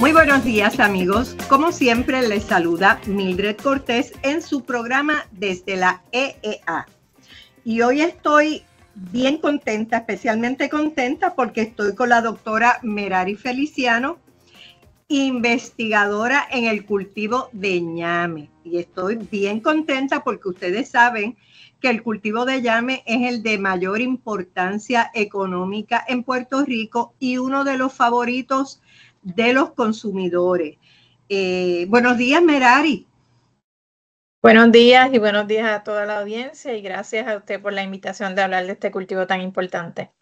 Muy buenos días amigos. Como siempre les saluda Mildred Cortés en su programa desde la EEA. Y hoy estoy bien contenta, especialmente contenta porque estoy con la doctora Merari Feliciano, investigadora en el cultivo de ñame. Y estoy bien contenta porque ustedes saben que el cultivo de ñame es el de mayor importancia económica en Puerto Rico y uno de los favoritos de los consumidores. Eh, buenos días, Merari. Buenos días y buenos días a toda la audiencia y gracias a usted por la invitación de hablar de este cultivo tan importante.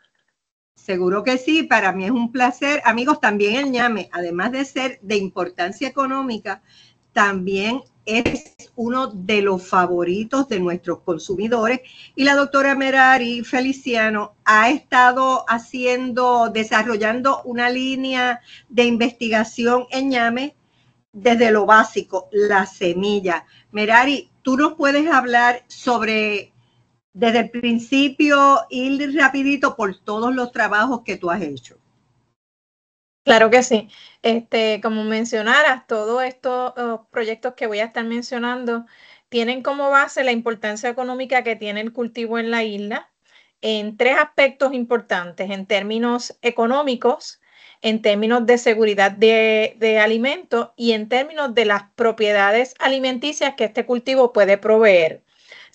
Seguro que sí, para mí es un placer. Amigos, también el ñame, además de ser de importancia económica, también es uno de los favoritos de nuestros consumidores. Y la doctora Merari Feliciano ha estado haciendo, desarrollando una línea de investigación en ñame desde lo básico, la semilla. Merari, tú nos puedes hablar sobre desde el principio, ir rapidito por todos los trabajos que tú has hecho. Claro que sí. Este, como mencionaras, todos estos proyectos que voy a estar mencionando tienen como base la importancia económica que tiene el cultivo en la isla en tres aspectos importantes, en términos económicos, en términos de seguridad de, de alimentos y en términos de las propiedades alimenticias que este cultivo puede proveer.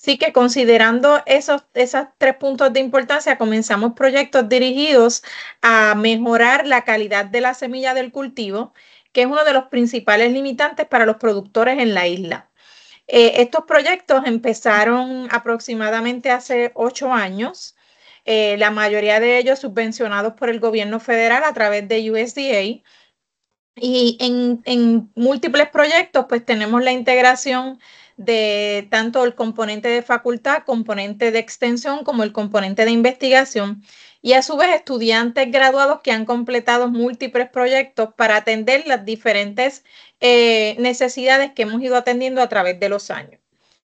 Así que considerando esos, esos tres puntos de importancia, comenzamos proyectos dirigidos a mejorar la calidad de la semilla del cultivo, que es uno de los principales limitantes para los productores en la isla. Eh, estos proyectos empezaron aproximadamente hace ocho años, eh, la mayoría de ellos subvencionados por el gobierno federal a través de USDA. Y en, en múltiples proyectos, pues tenemos la integración de tanto el componente de facultad, componente de extensión, como el componente de investigación, y a su vez estudiantes graduados que han completado múltiples proyectos para atender las diferentes eh, necesidades que hemos ido atendiendo a través de los años.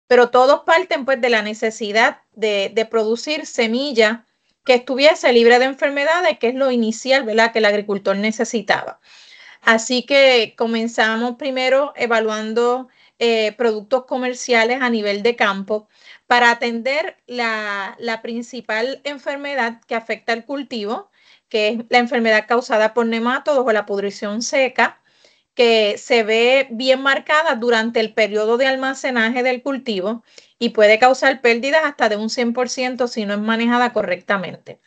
Pero todos parten pues de la necesidad de, producir semilla que estuviese libre de enfermedades, que es lo inicial, ¿verdad?, que el agricultor necesitaba. Así que comenzamos primero evaluando eh, productos comerciales a nivel de campo para atender la, principal enfermedad que afecta al cultivo, que es la enfermedad causada por nematodos o la pudrición seca, que se ve bien marcada durante el periodo de almacenaje del cultivo y puede causar pérdidas hasta de un 100% si no es manejada correctamente.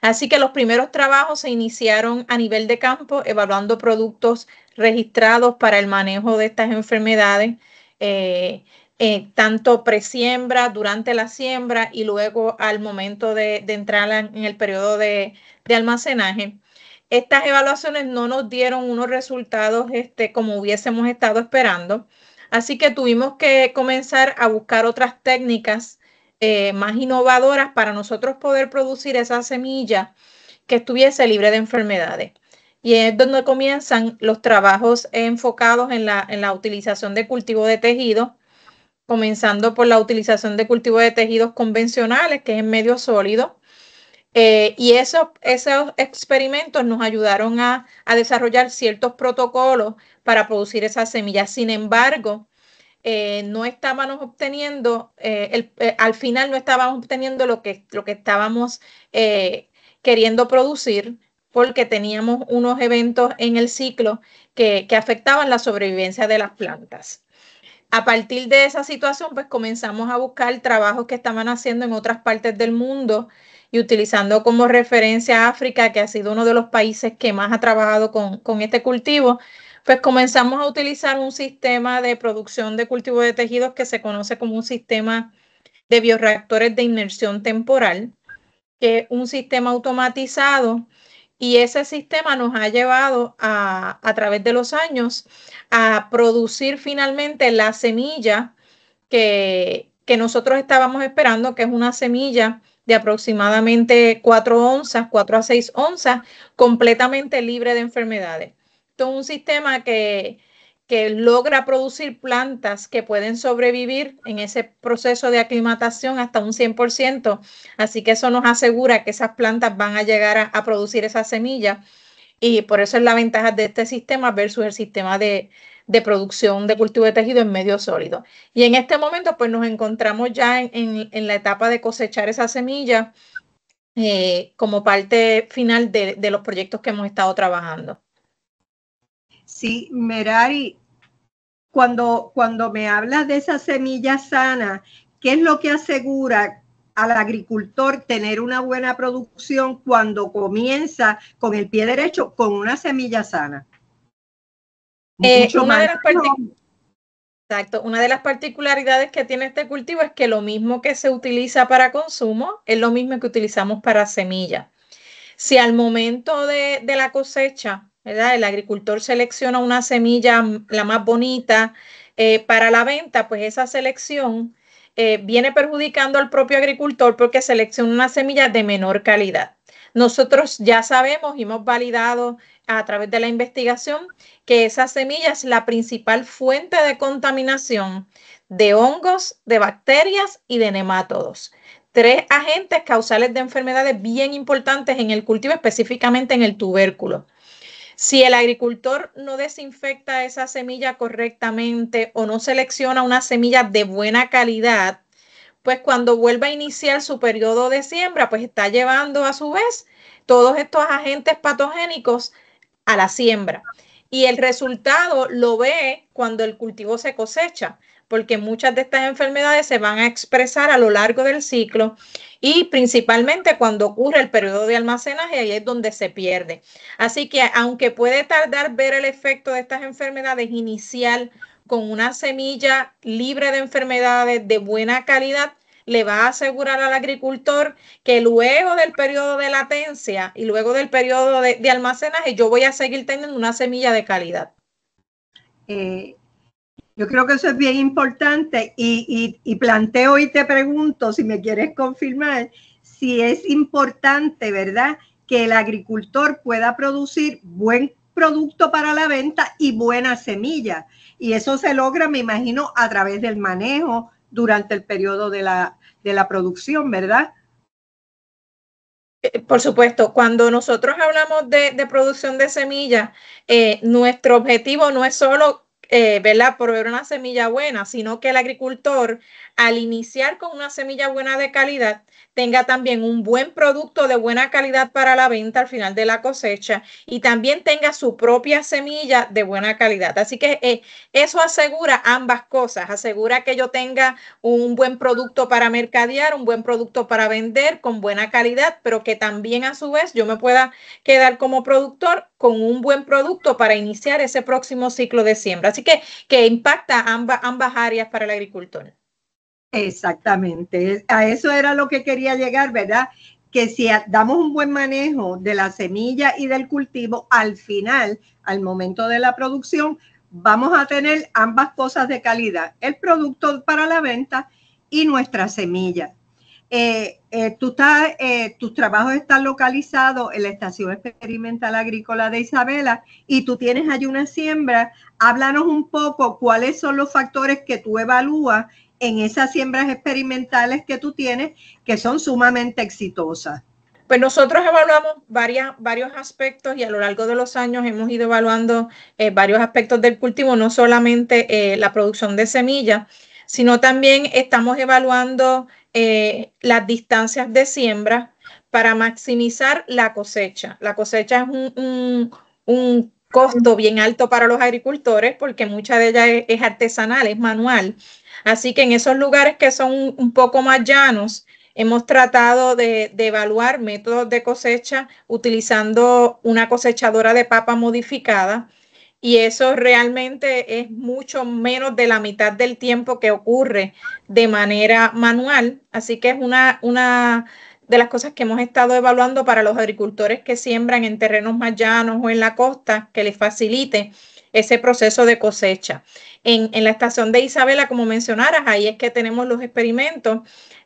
Así que los primeros trabajos se iniciaron a nivel de campo, evaluando productos registrados para el manejo de estas enfermedades eh, eh, tanto presiembra, durante la siembra y luego al momento de, entrar en el periodo de, almacenaje. Estas evaluaciones no nos dieron unos resultados este, como hubiésemos estado esperando, así que tuvimos que comenzar a buscar otras técnicas eh, más innovadoras para nosotros poder producir esa semilla que estuviese libre de enfermedades y es donde comienzan los trabajos enfocados en la, en la utilización de cultivo de tejidos, comenzando por la utilización de cultivo de tejidos convencionales, que es en medio sólido. Eh, y esos, esos experimentos nos ayudaron a, desarrollar ciertos protocolos para producir esas semillas. Sin embargo, eh, no estábamos obteniendo, eh, al final no estábamos obteniendo lo que, lo que estábamos queriendo producir porque teníamos unos eventos en el ciclo que, afectaban la sobrevivencia de las plantas. A partir de esa situación, pues comenzamos a buscar trabajos que estaban haciendo en otras partes del mundo y utilizando como referencia África, que ha sido uno de los países que más ha trabajado con, con, este cultivo, pues comenzamos a utilizar un sistema de producción de cultivo de tejidos que se conoce como un sistema de bioreactores de inmersión temporal, que es un sistema automatizado y ese sistema nos ha llevado a, a través de los años a producir finalmente la semilla que, que nosotros estábamos esperando, que es una semilla de aproximadamente 4 onzas, 4 a 6 onzas, completamente libre de enfermedades. Esto es un sistema que, que logra producir plantas que pueden sobrevivir en ese proceso de aclimatación hasta un 100%. Así que eso nos asegura que esas plantas van a llegar a, producir esa semilla. Y por eso es la ventaja de este sistema versus el sistema de, producción de cultivo de tejido en medio sólido. Y en este momento, pues nos encontramos ya en, la etapa de cosechar esa semilla eh, como parte final de, de los proyectos que hemos estado trabajando. Sí, Merari, cuando, cuando me hablas de esa semilla sana, ¿qué es lo que asegura al agricultor tener una buena producción cuando comienza con el pie derecho con una semilla sana? Eh, una, de las Exacto. una de las particularidades que tiene este cultivo es que lo mismo que se utiliza para consumo es lo mismo que utilizamos para semilla. Si al momento de, de la cosecha el agricultor selecciona una semilla, mm, la más bonita, eh, para la venta, pues esa selección eh, viene perjudicando al propio agricultor porque selecciona una semilla de menor calidad. Nosotros ya sabemos y hemos validado a través de la investigación que esa semilla es la principal fuente de contaminación de hongos, de bacterias y de nemátodos. Tres agentes causales de enfermedades bien importantes en el cultivo, específicamente en el tubérculo. Si el agricultor no desinfecta esa semilla correctamente o no selecciona una semilla de buena calidad, pues cuando vuelva a iniciar su periodo de siembra, pues está llevando a su vez todos estos agentes patogénicos a la siembra. Y el resultado lo ve cuando el cultivo se cosecha porque muchas de estas enfermedades se van a expresar a lo largo del ciclo y principalmente cuando ocurre el periodo de almacenaje, ahí es donde se pierde. Así que aunque puede tardar ver el efecto de estas enfermedades inicial con una semilla libre de enfermedades de buena calidad, le va a asegurar al agricultor que luego del periodo de latencia y luego del periodo de, almacenaje, yo voy a seguir teniendo una semilla de calidad. Eh, yo creo que eso es bien importante y, planteo y te pregunto si me quieres confirmar si es importante, ¿verdad? Que el agricultor pueda producir buen producto para la venta y buena semilla. Y eso se logra, me imagino, a través del manejo durante el periodo de la, de la producción, ¿verdad? Eh, por supuesto, cuando nosotros hablamos de, producción de semillas, eh, nuestro objetivo no es solo eh, ¿verdad? Proveer una semilla buena, sino que el agricultor, al iniciar con una semilla buena de calidad, tenga también un buen producto de buena calidad para la venta al final de la cosecha y también tenga su propia semilla de buena calidad. Así que eh, eso asegura ambas cosas, asegura que yo tenga un buen producto para mercadear, un buen producto para vender con buena calidad, pero que también a su vez yo me pueda quedar como productor con un buen producto para iniciar ese próximo ciclo de siembra. Así que, que impacta ambas, ambas áreas para el agricultor. Exactamente, a eso era lo que quería llegar, ¿verdad? Que si damos un buen manejo de la semilla y del cultivo, al final, al momento de la producción, vamos a tener ambas cosas de calidad, el producto para la venta y nuestra semilla. Eh, eh, tú estás, eh, tus trabajos están localizados en la Estación Experimental Agrícola de Isabela y tú tienes allí una siembra. Háblanos un poco cuáles son los factores que tú evalúas en esas siembras experimentales que tú tienes que son sumamente exitosas? Pues nosotros evaluamos varias, varios aspectos y a lo largo de los años hemos ido evaluando eh, varios aspectos del cultivo, no solamente eh, la producción de semillas, sino también estamos evaluando eh, las distancias de siembra para maximizar la cosecha. La cosecha es un, un, costo bien alto para los agricultores porque mucha de ella es artesanal, es manual. Así que en esos lugares que son un poco más llanos, hemos tratado de, evaluar métodos de cosecha utilizando una cosechadora de papa modificada y eso realmente es mucho menos de la mitad del tiempo que ocurre de manera manual. Así que es una, una de las cosas que hemos estado evaluando para los agricultores que siembran en terrenos más llanos o en la costa, que les facilite ese proceso de cosecha. En, la estación de Isabela, como mencionaras, ahí es que tenemos los experimentos.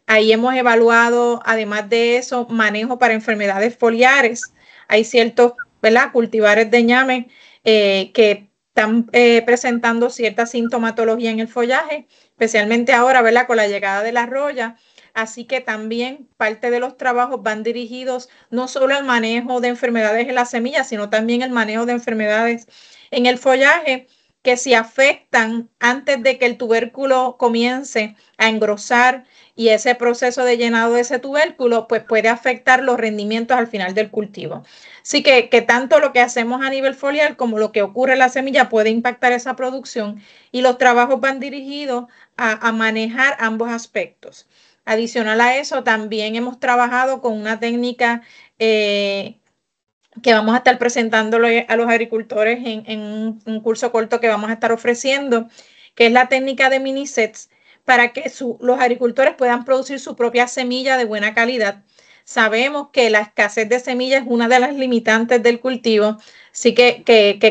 Ahí hemos evaluado, además de eso, manejo para enfermedades foliares. Hay ciertos ¿verdad? cultivares de ñame eh, que están eh, presentando cierta sintomatología en el follaje, especialmente ahora, ¿verdad? Con la llegada de la roya. Así que también parte de los trabajos van dirigidos no solo al manejo de enfermedades en las semillas, sino también el manejo de enfermedades en el follaje que si afectan antes de que el tubérculo comience a engrosar y ese proceso de llenado de ese tubérculo, pues puede afectar los rendimientos al final del cultivo. Así que tanto lo que hacemos a nivel foliar como lo que ocurre en la semilla puede impactar esa producción y los trabajos van dirigidos a, manejar ambos aspectos. Adicional a eso, también hemos trabajado con una técnica eh, que vamos a estar presentándole a los agricultores en, un, curso corto que vamos a estar ofreciendo, que es la técnica de mini sets para que los agricultores puedan producir su propia semilla de buena calidad. Sabemos que la escasez de semillas es una de las limitantes del cultivo, así que,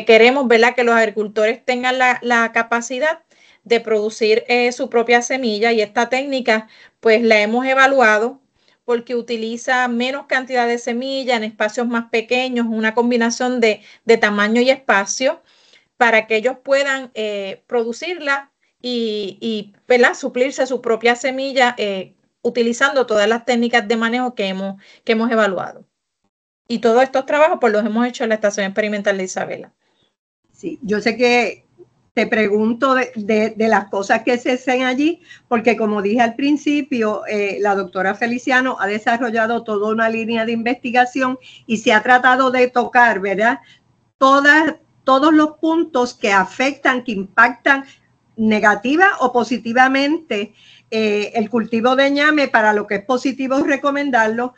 queremos ¿verdad? que los agricultores tengan la, capacidad de producir eh, su propia semilla y esta técnica pues la hemos evaluado porque utiliza menos cantidad de semilla en espacios más pequeños, una combinación de, tamaño y espacio para que ellos puedan eh, producirla y, y suplirse su propia semilla eh, utilizando todas las técnicas de manejo que hemos, que hemos evaluado. Y todos estos trabajos pues los hemos hecho en la Estación Experimental de Isabela. Sí, yo sé que te pregunto de, las cosas que se hacen allí, porque como dije al principio, eh, la doctora Feliciano ha desarrollado toda una línea de investigación y se ha tratado de tocar, ¿verdad? Todos los puntos que afectan, que impactan negativa o positivamente eh, el cultivo de ñame, para lo que es positivo recomendarlo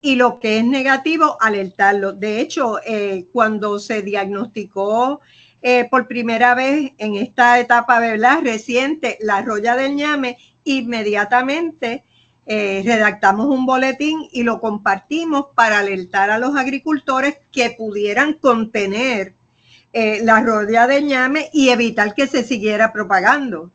y lo que es negativo alertarlo. De hecho, eh, cuando se diagnosticó eh, por primera vez en esta etapa ¿verdad? reciente la roya del ñame, inmediatamente redactamos un boletín y lo compartimos para alertar a los agricultores que pudieran contener eh, la rodea de ñame y evitar que se siguiera propagando.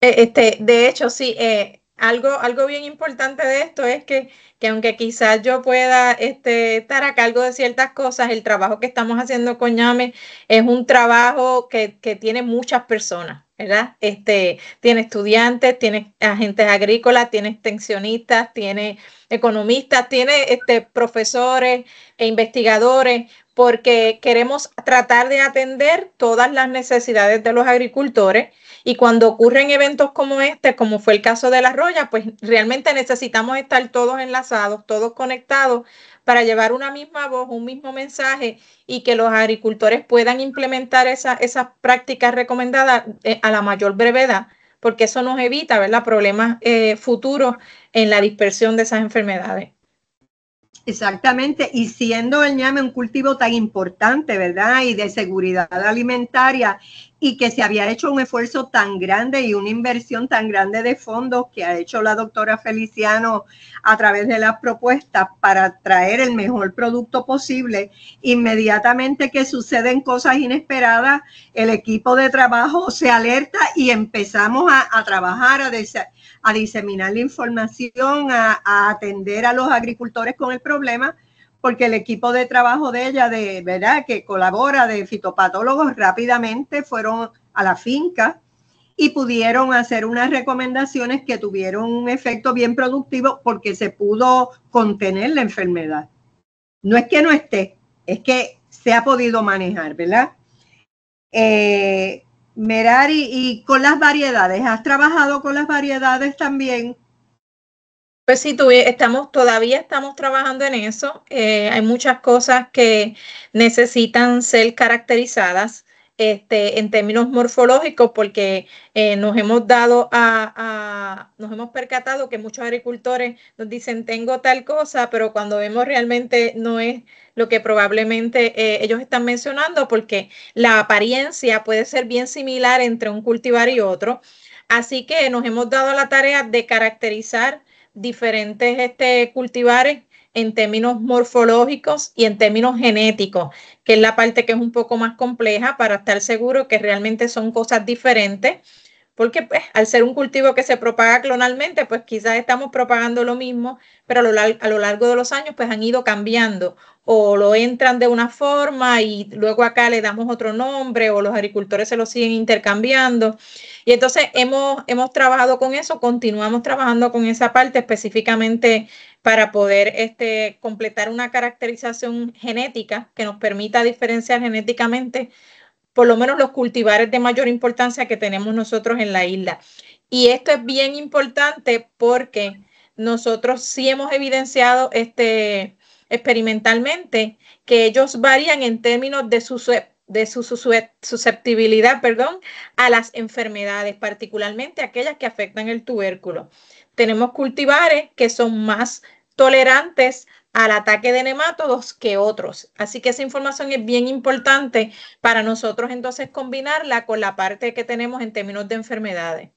Eh, este, de hecho, sí, eh, algo, algo bien importante de esto es que, que aunque quizás yo pueda este, estar a cargo de ciertas cosas, el trabajo que estamos haciendo con ñame es un trabajo que, que tiene muchas personas. ¿verdad? Este, tiene estudiantes, tiene agentes agrícolas, tiene extensionistas, tiene economistas, tiene este, profesores e investigadores, porque queremos tratar de atender todas las necesidades de los agricultores y cuando ocurren eventos como este, como fue el caso de la roya, pues realmente necesitamos estar todos enlazados, todos conectados para llevar una misma voz, un mismo mensaje y que los agricultores puedan implementar esas prácticas recomendadas eh, a la mayor brevedad, porque eso nos evita problemas eh, futuros en la dispersión de esas enfermedades. Exactamente, y siendo el ñame un cultivo tan importante, ¿verdad? Y de seguridad alimentaria, y que se había hecho un esfuerzo tan grande y una inversión tan grande de fondos que ha hecho la doctora Feliciano a través de las propuestas para traer el mejor producto posible, inmediatamente que suceden cosas inesperadas, el equipo de trabajo se alerta y empezamos a, trabajar, a, a diseminar la información, a, atender a los agricultores con el problema, porque el equipo de trabajo de ella, de verdad, que colabora de fitopatólogos, rápidamente fueron a la finca y pudieron hacer unas recomendaciones que tuvieron un efecto bien productivo porque se pudo contener la enfermedad. No es que no esté, es que se ha podido manejar, ¿verdad? Eh, Merari, y con las variedades, ¿has trabajado con las variedades también? Pues sí, estamos, todavía estamos trabajando en eso. Eh, hay muchas cosas que necesitan ser caracterizadas este, en términos morfológicos porque eh, nos hemos dado a, nos hemos percatado que muchos agricultores nos dicen tengo tal cosa, pero cuando vemos realmente no es lo que probablemente eh, ellos están mencionando porque la apariencia puede ser bien similar entre un cultivar y otro. Así que nos hemos dado la tarea de caracterizar diferentes este, cultivares en términos morfológicos y en términos genéticos, que es la parte que es un poco más compleja para estar seguro que realmente son cosas diferentes, porque pues, al ser un cultivo que se propaga clonalmente, pues quizás estamos propagando lo mismo, pero a lo, largo de los años pues han ido cambiando o lo entran de una forma y luego acá le damos otro nombre o los agricultores se lo siguen intercambiando. Y entonces hemos, hemos trabajado con eso, continuamos trabajando con esa parte específicamente para poder este, completar una caracterización genética que nos permita diferenciar genéticamente por lo menos los cultivares de mayor importancia que tenemos nosotros en la isla. Y esto es bien importante porque nosotros sí hemos evidenciado este, experimentalmente que ellos varían en términos de su, de su susceptibilidad perdón, a las enfermedades, particularmente aquellas que afectan el tubérculo. Tenemos cultivares que son más tolerantes al ataque de nemátodos que otros. Así que esa información es bien importante para nosotros entonces combinarla con la parte que tenemos en términos de enfermedades.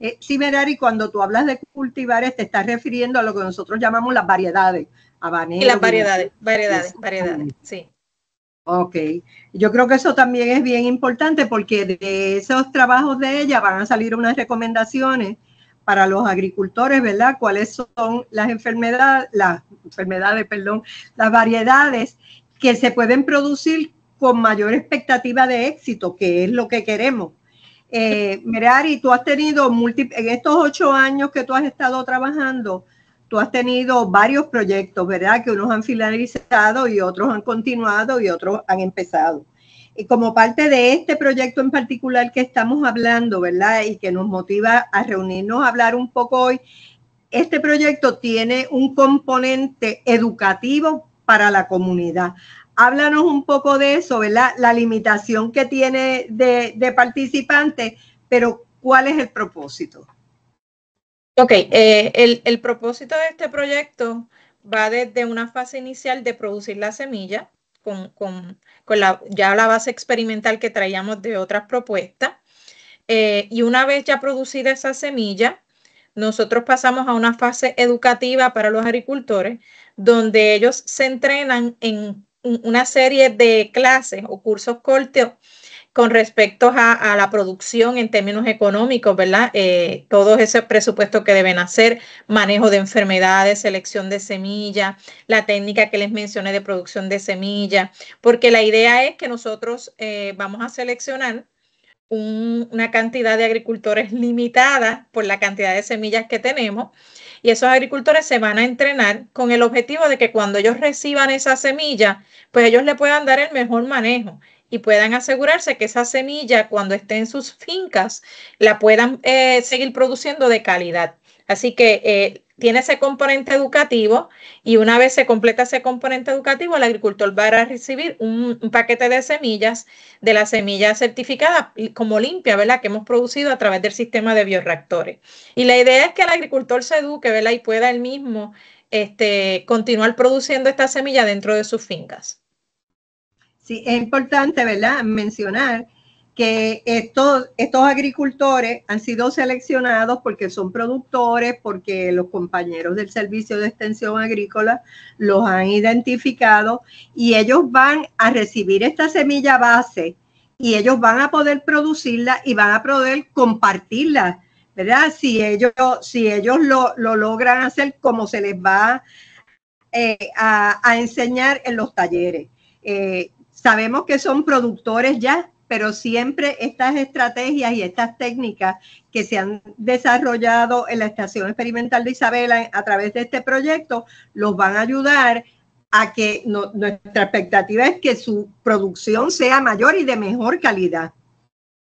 Eh, sí, Merari, cuando tú hablas de cultivares, te estás refiriendo a lo que nosotros llamamos las variedades. Habanero, y las variedades, variedades, variedades, sí. Ok, yo creo que eso también es bien importante porque de esos trabajos de ella van a salir unas recomendaciones para los agricultores, ¿verdad? ¿Cuáles son las enfermedades, las enfermedades, perdón, las variedades que se pueden producir con mayor expectativa de éxito, que es lo que queremos? Eh, Merari, tú has tenido, en estos ocho años que tú has estado trabajando, tú has tenido varios proyectos, ¿verdad? Que unos han finalizado y otros han continuado y otros han empezado. Y como parte de este proyecto en particular que estamos hablando, ¿verdad? Y que nos motiva a reunirnos a hablar un poco hoy, este proyecto tiene un componente educativo para la comunidad. Háblanos un poco de eso, ¿verdad? La limitación que tiene de, participantes, pero ¿cuál es el propósito? Ok, eh, el, propósito de este proyecto va desde una fase inicial de producir la semilla con, la, ya la base experimental que traíamos de otras propuestas. Eh, y una vez ya producida esa semilla, nosotros pasamos a una fase educativa para los agricultores, donde ellos se entrenan en una serie de clases o cursos cortos con respecto a, la producción en términos económicos, ¿verdad? Eh, todo ese presupuesto que deben hacer, manejo de enfermedades, selección de semillas, la técnica que les mencioné de producción de semillas, porque la idea es que nosotros eh, vamos a seleccionar una cantidad de agricultores limitada por la cantidad de semillas que tenemos. Y esos agricultores se van a entrenar con el objetivo de que cuando ellos reciban esa semilla, pues ellos le puedan dar el mejor manejo y puedan asegurarse que esa semilla cuando esté en sus fincas la puedan eh, seguir produciendo de calidad. Así que eh, tiene ese componente educativo y una vez se completa ese componente educativo, el agricultor va a recibir un, paquete de semillas de la semilla certificada como limpia, ¿verdad? Que hemos producido a través del sistema de bioreactores. Y la idea es que el agricultor se eduque, ¿verdad? Y pueda él mismo este, continuar produciendo esta semilla dentro de sus fincas. Sí, es importante, ¿verdad?, mencionar que estos, estos agricultores han sido seleccionados porque son productores, porque los compañeros del Servicio de Extensión Agrícola los han identificado y ellos van a recibir esta semilla base y ellos van a poder producirla y van a poder compartirla, ¿verdad? Si ellos, si ellos lo, logran hacer como se les va eh, a, enseñar en los talleres. Eh, Sabemos que son productores ya, pero siempre estas estrategias y estas técnicas que se han desarrollado en la Estación Experimental de Isabela a través de este proyecto los van a ayudar a que nuestra expectativa es que su producción sea mayor y de mejor calidad.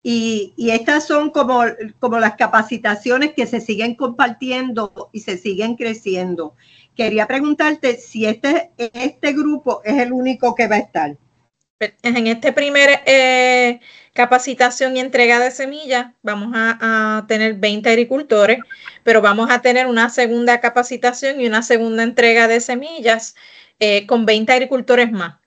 Y, y, estas son como, como las capacitaciones que se siguen compartiendo y se siguen creciendo. Quería preguntarte si este, este grupo es el único que va a estar. En este primer eh, capacitación y entrega de semillas vamos a, tener 20 agricultores, pero vamos a tener una segunda capacitación y una segunda entrega de semillas eh, con 20 agricultores más.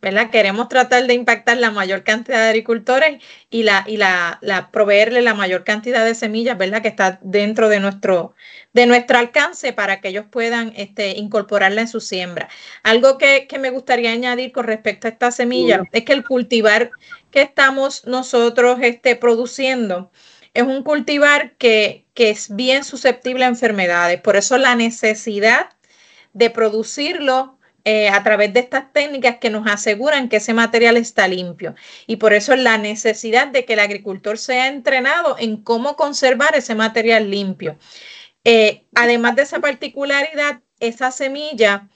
¿Verdad? Queremos tratar de impactar la mayor cantidad de agricultores y, la, y la, proveerle la mayor cantidad de semillas, ¿verdad? Que está dentro de nuestro, de nuestro alcance para que ellos puedan este, incorporarla en su siembra. Algo que, me gustaría añadir con respecto a esta semilla es que el cultivar que estamos nosotros este, produciendo es un cultivar que, que es bien susceptible a enfermedades. Por eso la necesidad de producirlo eh, a través de estas técnicas que nos aseguran que ese material está limpio. Y por eso la necesidad de que el agricultor sea entrenado en cómo conservar ese material limpio. Eh, además de esa particularidad, esa semilla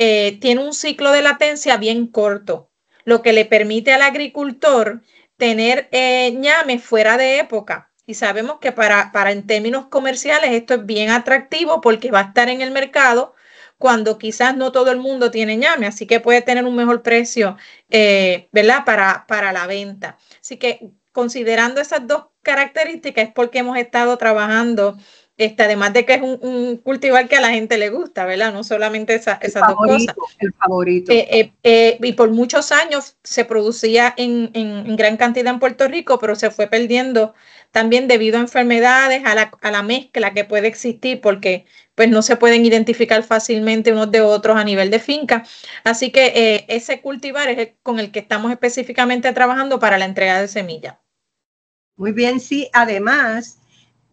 eh, tiene un ciclo de latencia bien corto, lo que le permite al agricultor tener ñame fuera de época. Y sabemos que para, para en términos comerciales esto es bien atractivo porque va a estar en el mercado cuando quizás no todo el mundo tiene ñame, así que puede tener un mejor precio, eh, ¿verdad? Para, para la venta. Así que considerando esas dos características es porque hemos estado trabajando este, además de que es un, cultivar que a la gente le gusta, ¿verdad? No solamente esas dos cosas. El favorito. Eh, eh, eh, y por muchos años se producía en, en, gran cantidad en Puerto Rico, pero se fue perdiendo también debido a enfermedades, a la, a la, mezcla que puede existir, porque pues no se pueden identificar fácilmente unos de otros a nivel de finca. Así que ese cultivar es el, con el que estamos específicamente trabajando para la entrega de semillas. Muy bien, sí. Además,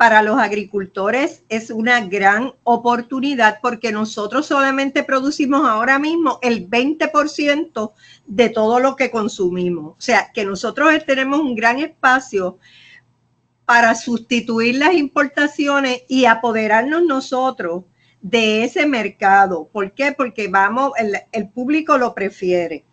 para los agricultores es una gran oportunidad porque nosotros solamente producimos ahora mismo el 20% de todo lo que consumimos. O sea, que nosotros tenemos un gran espacio para sustituir las importaciones y apoderarnos nosotros de ese mercado. ¿Por qué? Porque vamos, el, el público lo prefiere.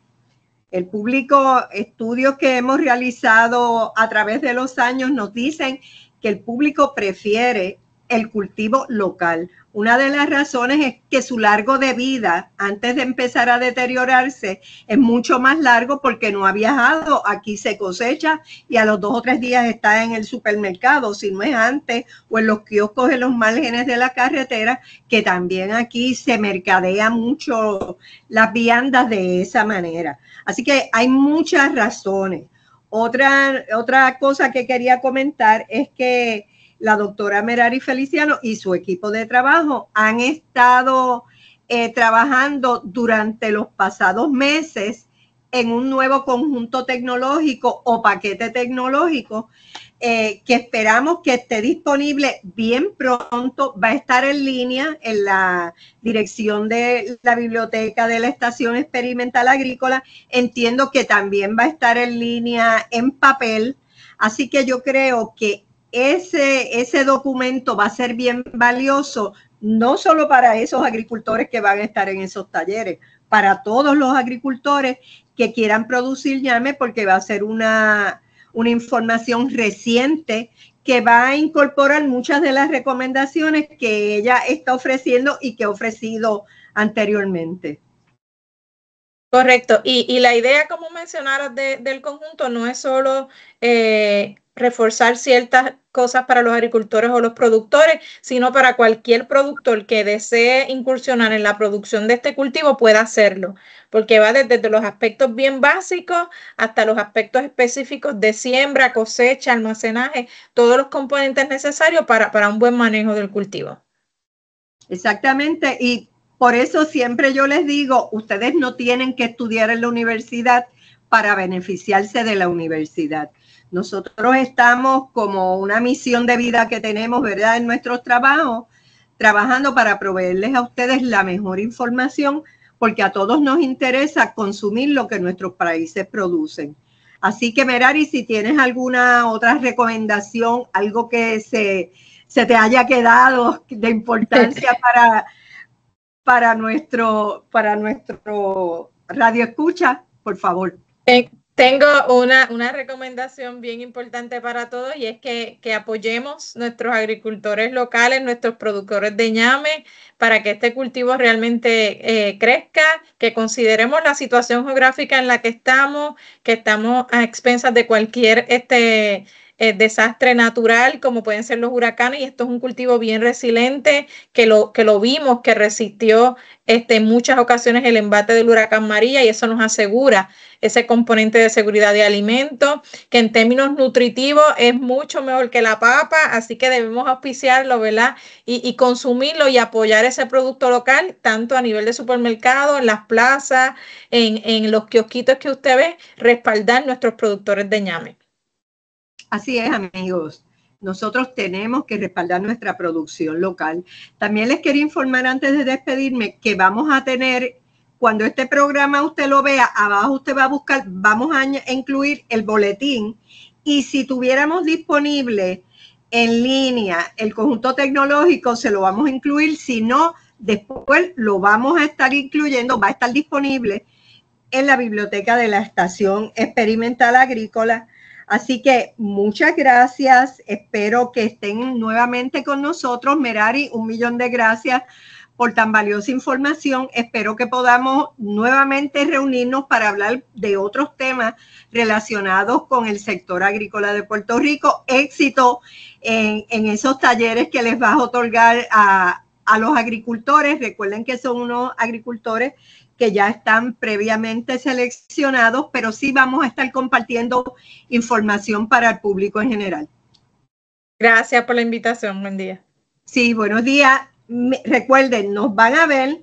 El público, estudios que hemos realizado a través de los años nos dicen que el público prefiere el cultivo local. Una de las razones es que su largo de vida, antes de empezar a deteriorarse, es mucho más largo porque no ha viajado. Aquí se cosecha y a los dos o tres días está en el supermercado, si no es antes, o en los kioscos en los márgenes de la carretera, que también aquí se mercadea mucho las viandas de esa manera. Así que hay muchas razones. Otra, otra cosa que quería comentar es que la doctora Merari Feliciano y su equipo de trabajo han estado eh, trabajando durante los pasados meses en un nuevo conjunto tecnológico o paquete tecnológico eh, que esperamos que esté disponible bien pronto. Va a estar en línea en la dirección de la biblioteca de la Estación Experimental Agrícola. Entiendo que también va a estar en línea en papel. Así que yo creo que ese, ese documento va a ser bien valioso, no solo para esos agricultores que van a estar en esos talleres, para todos los agricultores que quieran producir llame, porque va a ser una, una información reciente que va a incorporar muchas de las recomendaciones que ella está ofreciendo y que ha ofrecido anteriormente. Correcto. Y, la idea, como mencionaras, del conjunto no es solo eh, reforzar ciertas cosas para los agricultores o los productores, sino para cualquier productor que desee incursionar en la producción de este cultivo pueda hacerlo, porque va desde, los aspectos bien básicos hasta los aspectos específicos de siembra, cosecha, almacenaje, todos los componentes necesarios para, para un buen manejo del cultivo. Exactamente, y por eso siempre yo les digo, ustedes no tienen que estudiar en la universidad para beneficiarse de la universidad nosotros estamos como una misión de vida que tenemos, ¿verdad? En nuestros trabajos, trabajando para proveerles a ustedes la mejor información, porque a todos nos interesa consumir lo que nuestros países producen. Así que, Merari, si tienes alguna otra recomendación, algo que se, se te haya quedado de importancia para, para, nuestro, para nuestro radio escucha, por favor. Tengo una, recomendación bien importante para todos y es que, apoyemos nuestros agricultores locales, nuestros productores de ñame, para que este cultivo realmente eh, crezca, que consideremos la situación geográfica en la que estamos, que estamos a expensas de cualquier este, eh, desastre natural como pueden ser los huracanes y esto es un cultivo bien resiliente que lo, que lo vimos que resistió este, en muchas ocasiones el embate del huracán María y eso nos asegura ese componente de seguridad de alimentos que en términos nutritivos es mucho mejor que la papa, así que debemos auspiciarlo, ¿verdad? Y, consumirlo y apoyar ese producto local, tanto a nivel de supermercado, en las plazas, en, en los kiosquitos que usted ve, respaldar nuestros productores de ñame. Así es, amigos. nosotros tenemos que respaldar nuestra producción local. También les quería informar antes de despedirme que vamos a tener, cuando este programa usted lo vea, abajo usted va a buscar, vamos a incluir el boletín y si tuviéramos disponible en línea el conjunto tecnológico, se lo vamos a incluir, si no, después lo vamos a estar incluyendo, va a estar disponible en la biblioteca de la Estación Experimental Agrícola Así que muchas gracias. Espero que estén nuevamente con nosotros. Merari, un millón de gracias por tan valiosa información. Espero que podamos nuevamente reunirnos para hablar de otros temas relacionados con el sector agrícola de Puerto Rico. Éxito en, esos talleres que les vas a otorgar a, a los agricultores. Recuerden que son unos agricultores que ya están previamente seleccionados, pero sí vamos a estar compartiendo información para el público en general. Gracias por la invitación. Buen día. Sí, buenos días. Recuerden, nos van a ver,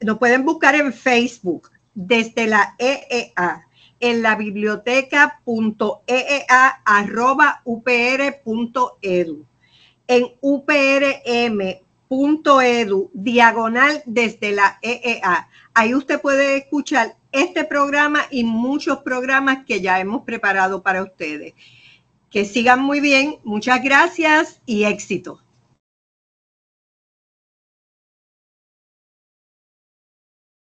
nos pueden buscar en Facebook desde la EEA en la biblioteca.eea.upr.edu. En uprm.edu, diagonal desde la EEA. Ahí usted puede escuchar este programa y muchos programas que ya hemos preparado para ustedes. Que sigan muy bien, muchas gracias y éxito.